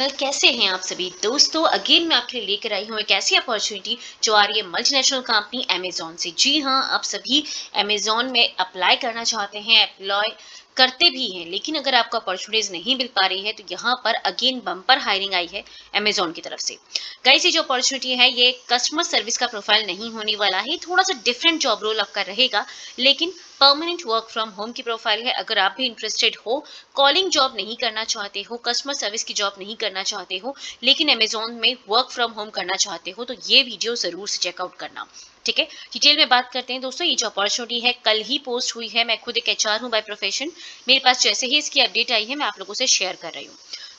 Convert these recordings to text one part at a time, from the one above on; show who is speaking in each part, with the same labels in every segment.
Speaker 1: कैसे हैं आप सभी? दोस्तों, अगेन मैं आपके लिए लेकर आई हूँ एक ऐसी अपॉर्चुनिटी जो आ रही है मल्टीनेशनल कंपनी अमेजोन से। जी हाँ आप सभी अमेजोन में अप्लाई करना चाहते हैं अप्लाई करते भी हैं, लेकिन अगर आपको अपॉर्चुनिटीज़ नहीं मिल पा रही है तो यहाँ पर अगेन बम्पर हायरिंग आई है अमेजोन की तरफ़ से। गाइस ये जो अपॉर्चुनिटी है, ये कस्टमर सर्विस का प्रोफ़ाइल नहीं होने वाला है। थोड़ा सा डिफरेंट जॉब रोल आपका रहेगा, लेकिन परमानेंट वर्क फ्रॉम होम की प्रोफ़ाइल है। अगर आप भी इंटरेस्टेड हो कॉलिंग जॉब नहीं करना चाहते हो कस्टमर सर्विस की जॉब नहीं करना चाहते हो, लेकिन अमेजोन में वर्क फ्रॉम होम करना चाहते हो तो ये वीडियो ज़रूर से चेकआउट करना। ठीक है? डिटेल में बात करते हैं दोस्तों, ये जो अपॉर्चुनिटी है, कल ही पोस्ट हुई है। मैं खुद एक एच हूँ बाय प्रोफेशन मेरे पास जैसे ही इसकी अपडेट आई है, मैं आप लोगों से शेयर कर रही हूँ।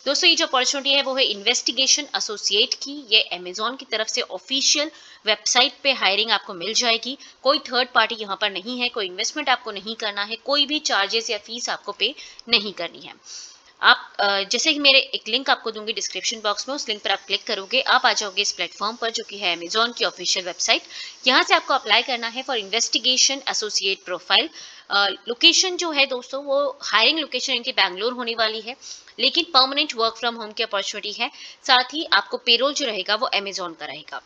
Speaker 1: दोस्तों, ये जो अपॉर्चुनिटी है, वो है इन्वेस्टिगेशन एसोसिएट की। ये अमेजोन की तरफ़ से ऑफिशियल वेबसाइट पे हायरिंग आपको मिल जाएगी। कोई थर्ड पार्टी यहाँ पर नहीं है, कोई इन्वेस्टमेंट आपको नहीं करना है, कोई भी चार्जेस या फ़ीस आपको पे नहीं करनी है। आप जैसे कि मेरे एक लिंक आपको दूँगी डिस्क्रिप्शन बॉक्स में, उस लिंक पर आप क्लिक करोगे, आप आ जाओगे इस प्लेटफॉर्म पर जो कि है अमेजोन की ऑफिशियल वेबसाइट यहाँ से आपको अप्लाई करना है for investigation associate profile location जो है दोस्तों, वो हायरिंग लोकेशन इनकी बैंगलोर होने वाली है, लेकिन परमानेंट वर्क फ्रॉम होम की अपॉर्चुनिटी है। साथ ही आपको पेरोल जो रहेगा, वो अमेजोन का रहेगा।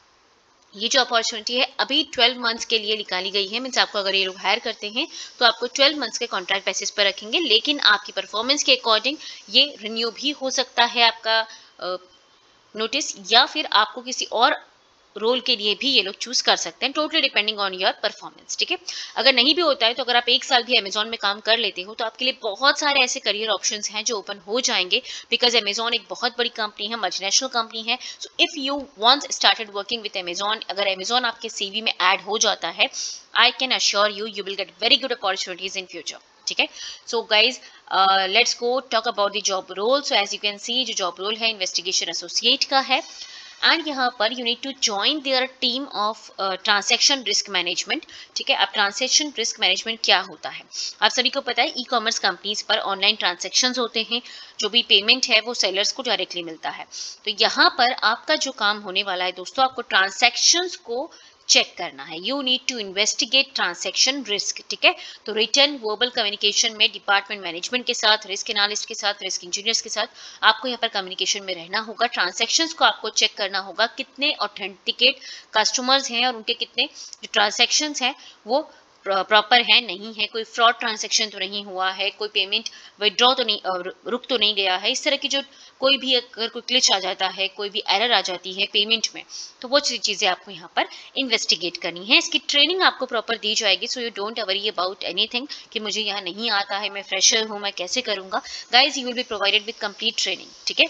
Speaker 1: ये जो अपॉर्चुनिटी है अभी 12 मंथ्स के लिए निकाली गई है। मीन्स आपको अगर ये लोग हायर करते हैं तो आपको 12 मंथ्स के कॉन्ट्रैक्ट बेसिस पर रखेंगे। लेकिन आपकी परफॉर्मेंस के अकॉर्डिंग ये रिन्यू भी हो सकता है आपका नोटिस या फिर आपको किसी और रोल के लिए भी ये लोग चूज़ कर सकते हैं totally depending on your performance ठीक है? अगर नहीं भी होता है तो अगर आप एक साल भी अमेजोन में काम कर लेते हो तो आपके लिए बहुत सारे ऐसे करियर ऑप्शंस हैं जो ओपन हो जाएँगे बिकॉज़ अमेजोन एक बहुत बड़ी कंपनी है मल्टीनेशनल कंपनी है so if you want started working with Amazon अगर अमेजोन आपके सीवी में एड हो जाता है I can assure you you will get very good opportunities in future ठीक है? So guys let's go talk about the job role so as you can see जो job role है investigation associate का है. And यहाँ पर you need to join their team of transaction risk management ठीक है? अब ट्रांसैक्शन रिस्क मैनेजमेंट क्या होता है? आप सभी को पता है ई कॉमर्स कंपनीज़ पर ऑनलाइन ट्रांजेक्शन होते हैं। जो भी पेमेंट है, वो सेलर्स को डायरेक्टली मिलता है। तो यहाँ पर आपका जो काम होने वाला है, दोस्तों, आपको ट्रांसेक्शन को चेक करना है। You need to investigate transaction risk ठीक है? तो रिटर्न वर्बल कम्युनिकेशन में डिपार्टमेंट मैनेजमेंट के साथ रिस्क एनालिस्ट के साथ रिस्क इंजीनियर्स के साथ आपको यहाँ पर कम्युनिकेशन में रहना होगा। ट्रांसेक्शन को आपको चेक करना होगा, कितने ऑथेंटिकेट कस्टमर्स हैं और उनके कितने जो ट्रांसेक्शन हैं, वो प्रॉपर है नहीं है, कोई फ्रॉड ट्रांजेक्शन तो नहीं हुआ है, कोई पेमेंट विड्रॉ तो नहीं रुक तो नहीं गया है, इस तरह की जो कोई भी अगर कोई क्लिच आ जाता है, कोई भी एरर आ जाती है पेमेंट में तो वो चीज़ें आपको यहाँ पर इन्वेस्टिगेट करनी है। इसकी ट्रेनिंग आपको प्रॉपर दी जाएगी so you don't worry about anything कि मुझे यहाँ नहीं आता है, मैं फ्रेशर हूँ, मैं कैसे करूँगा। Guys you will be provided with complete training ठीक है?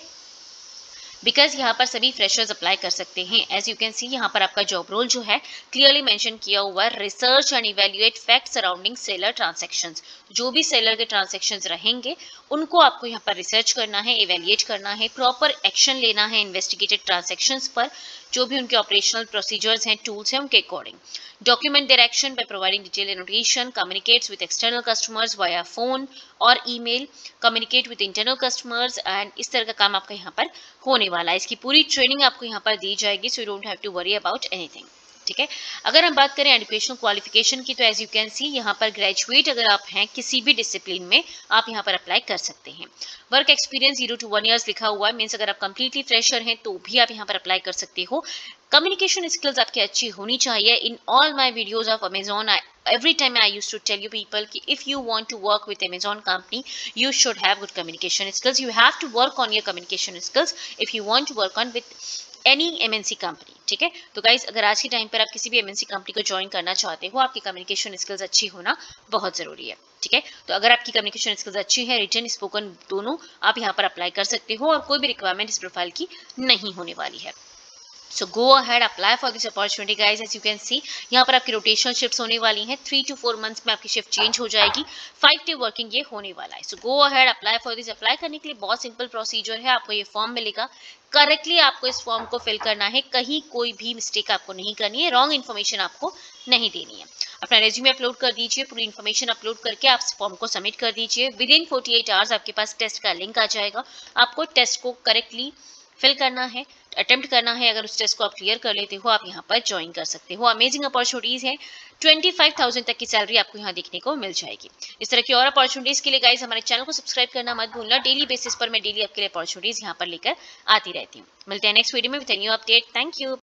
Speaker 1: बिकॉज़ यहाँ पर सभी फ्रेशर्स अप्लाई कर सकते हैं. एज यू कैन सी यहाँ पर आपका जॉब रोल जो है क्लियरली मैंशन किया हुआ है research and evaluate fact surrounding seller transaction जो भी सेलर के ट्रांसेक्शन रहेंगे, उनको आपको यहाँ पर रिसर्च करना है इवेल्युएट करना है प्रॉपर एक्शन लेना है इन्वेस्टिगेटेड ट्रांसेक्शन पर. जो भी उनके ऑपरेशनल प्रोसीजर्स हैं टूल्स हैं, उनके according document direction by providing detail annotation communicates with external customers via phone और email communicate with internal customers and इस तरह का काम आपका यहाँ पर होने वाला है। इसकी पूरी ट्रेनिंग आपको यहाँ पर दी जाएगी so you don't have to worry about anything ठीक है? अगर हम बात करें एजुकेशनल क्वालिफिकेशन की तो एज यू कैन सी यहाँ पर ग्रेजुएट अगर आप हैं, किसी भी डिसिप्लिन में, आप यहाँ पर अप्लाई कर सकते हैं। Work experience zero to one years लिखा हुआ है मीन्स अगर आप कंप्लीटली फ्रेशर हैं तो भी आप यहाँ पर अप्लाई कर सकते हो। कम्युनिकेशन स्किल्स आपकी अच्छी होनी चाहिए। In all my videos of Amazon every time I used to tell you people ki if you want to work with Amazon company, you should have good communication skills. You have to work on your communication skills if you want to work on with any MNC company ठीक है? तो guys अगर आज के time पर आप किसी भी एमएनसी कंपनी को ज्वाइन करना चाहते हो, आपकी कम्युनिकेशन स्किल्स अच्छी होना बहुत ज़रूरी है, ठीक है? तो अगर आपकी कम्युनिकेशन स्किल्स अच्छी है रिटर्न स्पोकन दोनों आप यहाँ पर अप्लाई कर सकते हो और कोई भी रिक्वायरमेंट इस प्रोफ़ाइल की नहीं होने वाली है। So go ahead apply for this opportunity guys as you can see यहाँ पर आपकी रोटेशनल शिफ्ट होने वाली हैं. थ्री टू फोर मंथ्स में आपकी शिफ्ट चेंज हो जाएगी. फाइव डे वर्किंग ये होने वाला है. So go ahead apply for this apply करने के लिए बहुत सिंपल प्रोसीजर है. आपको ये फॉर्म मिलेगा. करेक्टली आपको इस फॉर्म को फिल करना है. कहीं कोई भी मिस्टेक आपको नहीं करनी है. रॉन्ग इन्फॉर्मेशन आपको नहीं देनी है. अपना रेज्यूमे अपलोड कर दीजिए. पूरी इन्फॉर्मेशन अपलोड करके आप फॉर्म को सबमिट कर दीजिए. Within forty eight hours आपके पास टेस्ट का लिंक आ जाएगा. आपको टेस्ट को करेक्टली फिल करना है अटेम्प्ट करना है, अगर उस टेस्ट को आप क्लियर कर लेते हो, आप यहाँ पर ज्वाइन कर सकते हो। अमेजिंग अपॉर्चुनिटीज़ है। ट्वेंटी फाइव थाउज़ेंड तक की सैलरी आपको यहाँ देखने को मिल जाएगी। इस तरह की और अपॉर्चुनिटीज़ के लिए गाइज़ हमारे चैनल को सब्सक्राइब करना मत भूलना। डेली बेसिस पर मैं डेली आपके लिए अपॉर्चुनिटीज़ यहाँ पर लेकर आती रहती हूँ। मिलते हैं नेक्स्ट वीडियो में with new update thank you